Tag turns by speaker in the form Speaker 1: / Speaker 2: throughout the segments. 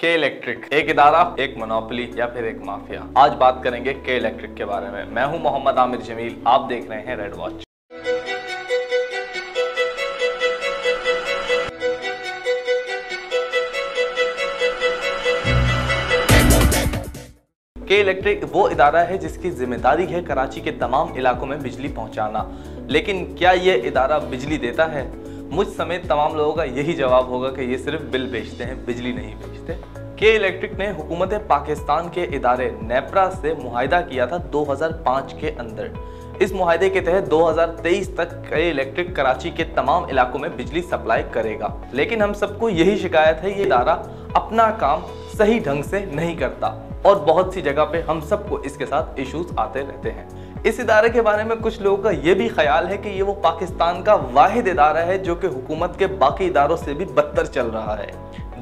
Speaker 1: के इलेक्ट्रिक एक इदारा, एक मोनोपली या फिर एक माफिया आज बात करेंगे के इलेक्ट्रिक के बारे में। मैं हूँ मोहम्मद आमिर जमील। आप देख रहे हैं रेड वॉच के इलेक्ट्रिक वो इदारा है जिसकी ज़िम्मेदारी है कराची के तमाम इलाकों में बिजली पहुंचाना। लेकिन क्या ये इदारा बिजली देता है? मुझ समेत तमाम लोगों का यही जवाब होगा कि ये सिर्फ़ बिल बेचते हैं, बिजली नहीं बेचते। के इलेक्ट्रिक ने हुकूमत पाकिस्तान के इदारे नेपरा से मुहिदा किया था 2005 के अंदर। इस मुहिदे के तहत 2023 तक के इलेक्ट्रिक कराची के तमाम इलाकों में बिजली सप्लाई करेगा। लेकिन हम सबको यही शिकायत है, ये इदारा अपना काम सही ढंग से नहीं करता। और बहुत सी जगह पे हम सबको इसके साथ इश्यूज़ आते रहते हैं। इस इदारे के बारे में कुछ लोगों का ये भी ख्याल है कि ये वो पाकिस्तान का वाहिद इदारा है जो कि हुकूमत के बाकी इदारों से भी बदतर चल रहा है।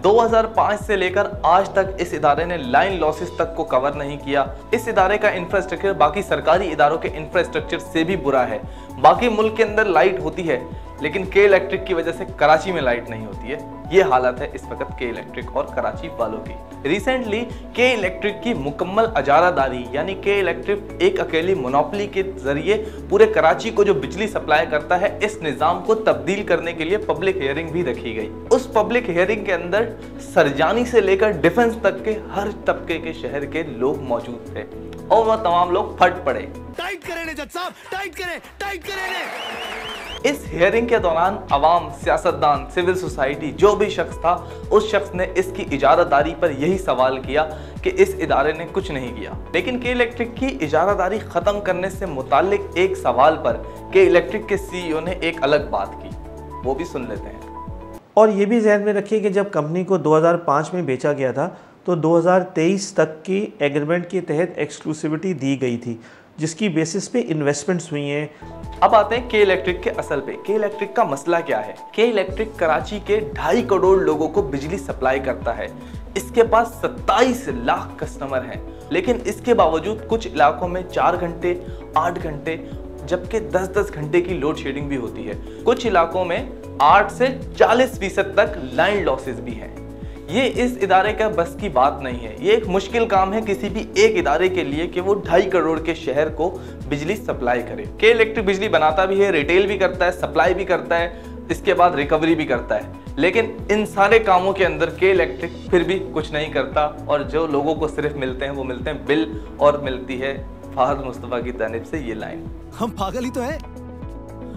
Speaker 1: 2005 से लेकर आज तक इस इदारे ने लाइन लॉसेस तक को कवर नहीं किया। इस इदारे का इंफ्रास्ट्रक्चर बाकी सरकारी इदारों के इंफ्रास्ट्रक्चर से भी बुरा है। बाकी मुल्क के अंदर लाइट होती है। लेकिन के इलेक्ट्रिक की वजह से कराची में लाइट नहीं होती है। ये हालत है इस वक्त के इलेक्ट्रिक और कराची वालों की। रिसेंटली के इलेक्ट्रिक की मुकम्मल अजारादारी, यानी के इलेक्ट्रिक एक अकेली मोनोपली के ज़रिए पूरे कराची को जो बिजली सप्लाई करता है, इस निज़ाम को तब्दील करने के लिए पब्लिक हियरिंग भी रखी गई। उस पब्लिक हियरिंग के अंदर सरजानी से लेकर डिफेंस तक के हर तबके के शहर के लोग मौजूद थे और वह तमाम लोग फट पड़े।
Speaker 2: टाइट करें टाइट करें टाइट करें
Speaker 1: इस हियरिंग के दौरान अवाम सियासतदान सिविल सोसाइटी जो भी शख्स था, उस शख्स ने इसकी इजारादारी पर यही सवाल किया कि इस इदारे ने कुछ नहीं किया। लेकिन के इलेक्ट्रिक की इजारादारी ख़त्म करने से मुतालिक एक सवाल पर के इलेक्ट्रिक के सीईओ ने एक अलग बात की। वो भी सुन लेते हैं।
Speaker 3: और ये भी जहन में रखिए कि जब कंपनी को 2005 में बेचा गया था तो 2023 तक की एग्रीमेंट के तहत एक्सक्लूसिविटी दी गई थी, जिसकी बेसिस पे इन्वेस्टमेंट्स हुई हैं।
Speaker 1: अब आते हैं के इलेक्ट्रिक के असल पे। के इलेक्ट्रिक का मसला क्या है? के इलेक्ट्रिक कराची के ढाई करोड़ लोगों को बिजली सप्लाई करता है। इसके पास 27 लाख कस्टमर हैं। लेकिन इसके बावजूद कुछ इलाकों में चार घंटे, आठ घंटे, जबकि 10-10 घंटे की लोड शेडिंग भी होती है। कुछ इलाकों में 8 से 40 फ़ीसद तक लाइन लॉसेस भी हैं। ये इस इदारे का बस की बात नहीं है। ये एक मुश्किल काम है किसी भी एक इदारे के लिए कि वो ढाई करोड़ के शहर को बिजली सप्लाई करे। के इलेक्ट्रिक बिजली बनाता भी है, रिटेल भी करता है, सप्लाई भी करता है, इसके बाद रिकवरी भी करता है। लेकिन इन सारे कामों के अंदर के इलेक्ट्रिक फिर भी कुछ नहीं करता और जो लोगों को सिर्फ़ मिलते हैं, वो मिलते हैं बिल और मिलती है फाहद मुस्तफ़ा की जानब से ये लाइन।
Speaker 2: हम पागल ही तो है।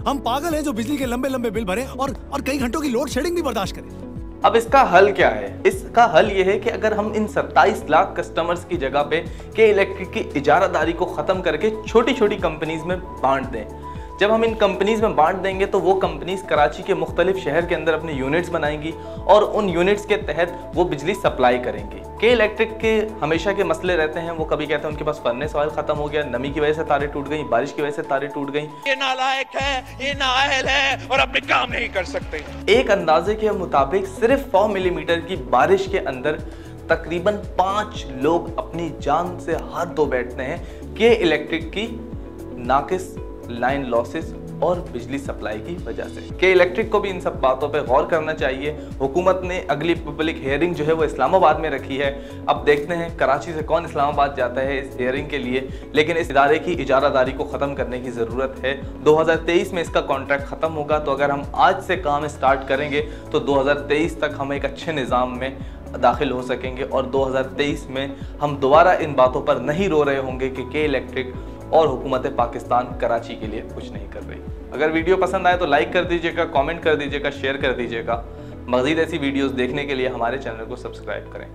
Speaker 2: हम पागल हैं जो बिजली के लंबे लंबे बिल भरें और और कई घंटों की लोड शेडिंग भी बर्दाश्त करें।
Speaker 1: अब इसका हल क्या है? इसका हल ये है कि अगर हम इन 27 लाख कस्टमर्स की जगह पे के इलेक्ट्रिक की इजारादारी को ख़त्म करके छोटी छोटी कंपनीज़ में बांट दें जब हम इन कंपनीज़ में बांट देंगे तो वो कंपनीज़ कराची के मुख्तलिफ़ शहर के अंदर अपने यूनिट्स बनाएँगी और उन यूनिट्स के तहत वो बिजली सप्लाई करेंगी। के इलेक्ट्रिक के हमेशा के मसले रहते हैं वो कभी कहते हैं उनके पास फर्नेस ऑयल खत्म हो गया नमी की वजह से तारे टूट गई बारिश की वजह से तारे टूट गई।
Speaker 4: ये नालायक है ये नाअहल है और अपने काम नहीं कर सकते।
Speaker 1: एक अंदाजे के मुताबिक सिर्फ़ सौ मिलीमीटर की बारिश के अंदर तकरीबन पाँच लोग अपनी जान से हाथ धो बैठते हैं। के इलेक्ट्रिक की नाकिस लाइन लॉसेस और बिजली सप्लाई की वजह से। के इलेक्ट्रिक को भी इन सब बातों पे गौर करना चाहिए। हुकूमत ने अगली पब्लिक हेयरिंग जो है वो इस्लामाबाद में रखी है। अब देखते हैं कराची से कौन इस्लामाबाद जाता है इस हेयरिंग के लिए। लेकिन इस इदारे की इजारादारी को ख़त्म करने की ज़रूरत है। 2023 में इसका कॉन्ट्रैक्ट ख़त्म होगा। तो अगर हम आज से काम स्टार्ट करेंगे तो 2023 तक हम एक अच्छे निज़ाम में दाखिल हो सकेंगे। और 2023 में हम दोबारा इन बातों पर नहीं रो रहे होंगे कि के इलेक्ट्रिक और हुकूमत पाकिस्तान कराची के लिए कुछ नहीं कर रही। अगर वीडियो पसंद आए तो लाइक कर दीजिएगा कमेंट कर दीजिएगा शेयर कर दीजिएगा। मज़ीद ऐसी वीडियोस देखने के लिए हमारे चैनल को सब्सक्राइब करें।